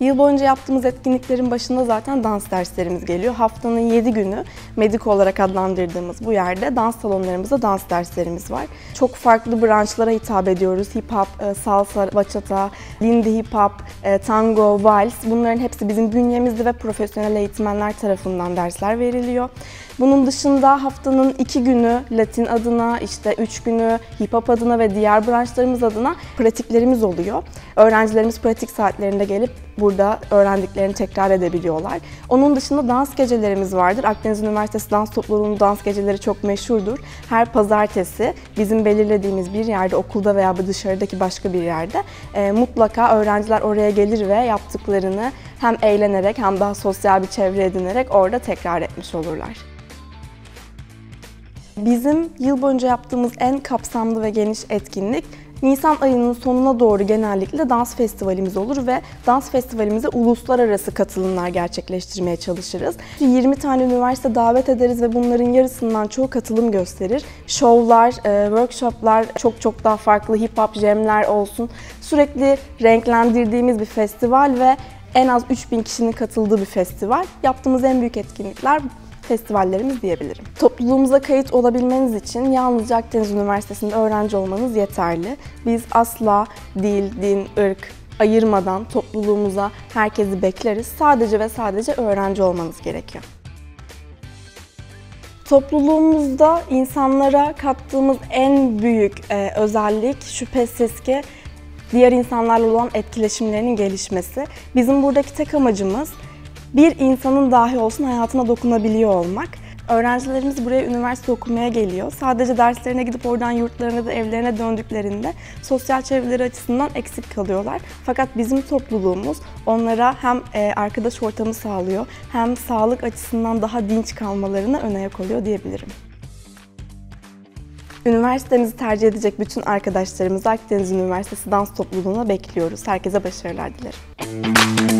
Yıl boyunca yaptığımız etkinliklerin başında zaten dans derslerimiz geliyor. Haftanın 7 günü Medik olarak adlandırdığımız bu yerde dans salonlarımızda dans derslerimiz var. Çok farklı branşlara hitap ediyoruz. Hip hop, e, salsa, bachata, lindy hip hop, e, tango, vals bunların hepsi bizim bünyemizde ve profesyonel eğitmenler tarafından dersler veriliyor. Bunun dışında haftanın iki günü Latin adına, işte üç günü hip hop adına ve diğer branşlarımız adına pratiklerimiz oluyor. Öğrencilerimiz pratik saatlerinde gelip burada öğrendiklerini tekrar edebiliyorlar. Onun dışında dans gecelerimiz vardır. Akdeniz Üniversitesi Dans Topluluğu'nun dans geceleri çok meşhurdur. Her pazartesi bizim belirlediğimiz bir yerde, okulda veya dışarıdaki başka bir yerde e, mutlaka öğrenciler oraya gelir ve yaptıklarını hem eğlenerek hem daha sosyal bir çevre edinerek orada tekrar etmiş olurlar. Bizim yıl boyunca yaptığımız en kapsamlı ve geniş etkinlik Nisan ayının sonuna doğru genellikle dans festivalimiz olur ve dans festivalimize uluslararası katılımlar gerçekleştirmeye çalışırız. 20 tane üniversite davet ederiz ve bunların yarısından çoğu katılım gösterir. Şovlar, e, workshoplar, çok çok daha farklı hip hop jamler olsun. Sürekli renklendirdiğimiz bir festival ve en az 3000 kişinin katıldığı bir festival. Yaptığımız en büyük etkinlikler festivallerimiz diyebilirim. Topluluğumuza kayıt olabilmeniz için yalnızca Akdeniz Üniversitesi'nde öğrenci olmanız yeterli. Biz asla dil, din, ırk ayırmadan topluluğumuza herkesi bekleriz. Sadece ve sadece öğrenci olmanız gerekiyor. Topluluğumuzda insanlara kattığımız en büyük e, özellik şüphesiz ki diğer insanlarla olan etkileşimlerinin gelişmesi. Bizim buradaki tek amacımız bir insanın dahi olsun hayatına dokunabiliyor olmak. Öğrencilerimiz buraya üniversite okumaya geliyor. Sadece derslerine gidip oradan yurtlarına da evlerine döndüklerinde sosyal çevreleri açısından eksik kalıyorlar. Fakat bizim topluluğumuz onlara hem e, arkadaş ortamı sağlıyor hem sağlık açısından daha dinç kalmalarına ön ayak oluyor diyebilirim. Üniversitemizi tercih edecek bütün arkadaşlarımızı Akdeniz Üniversitesi Dans Topluluğu'na bekliyoruz. Herkese başarılar dilerim.